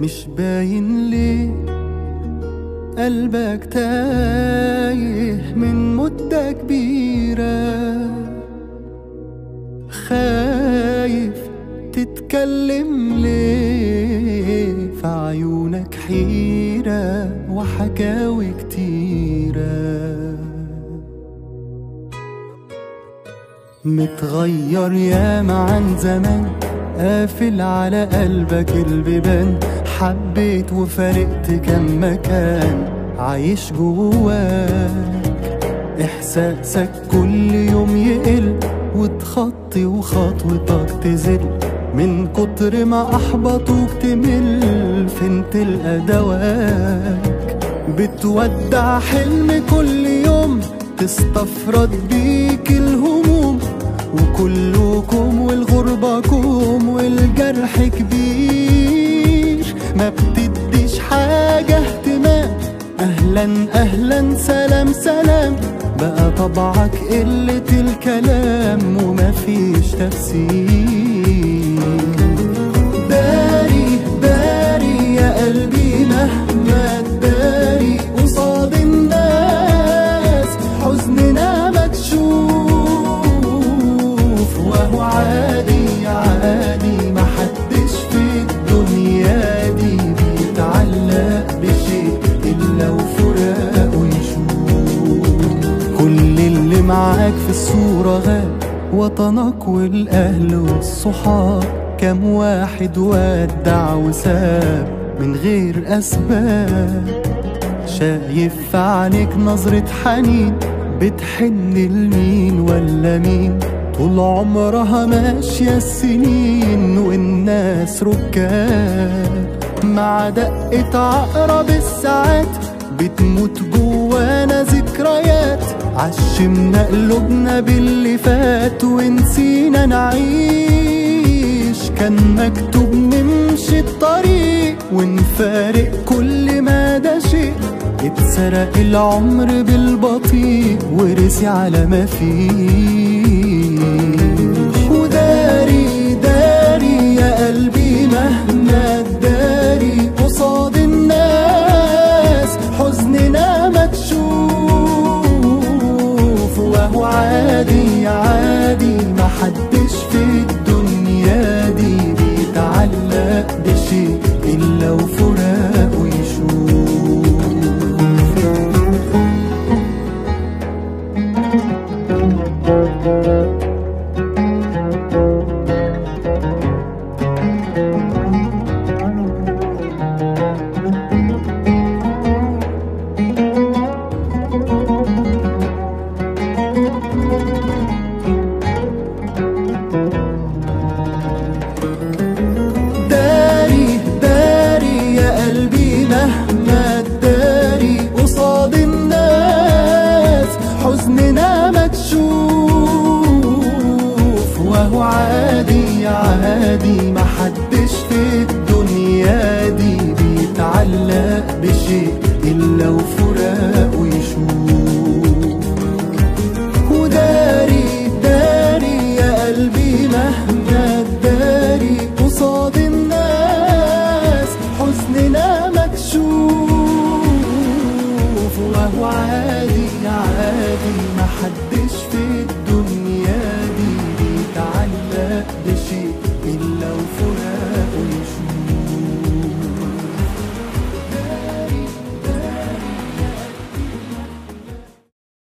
مش باين ليه. قلبك تايه من مدة كبيرة. خايف تتكلم ليه. في عيونك حيرة وحكاوي كتيرة. متغير ياما عن زمان. قافل على قلبك البيبان. حبيت وفارقت كم مكان عايش جواك. إحساسك كل يوم يقل وتخطي وخطوتك تزل. من كتر ما احبطوك تمل فين تلقى دواك بتودع حلم كل يوم تستفرد بيك الهموم أهلا أهلا سلام سلام. بقى طبعك قلة الكلام ومفيش تفسير. معاك في الصورة غاب وطنك والأهل والصحاب. كم واحد ودع وساب من غير أسباب. شايف في عينيك نظرة حنين بتحن لمين ولا مين؟ طول عمرها ماشية السنين والناس ركاب. مع دقة عقرب الساعات بتموت ذكريات عشمنا قلوبنا باللي فات ونسينا نعيش. كان مكتوب نمشي الطريق ونفارق كل ما ده شيء. اتسرق العمر بالبطيء ورسي على ما فيه. عادي مكشوف وهو عادي عادي محدش في الدنيا دي بيتعلق بشيء إلا وفراقه يشوف وداري داري يا قلبي مهما وهو عادي عادي محدش في الدنيا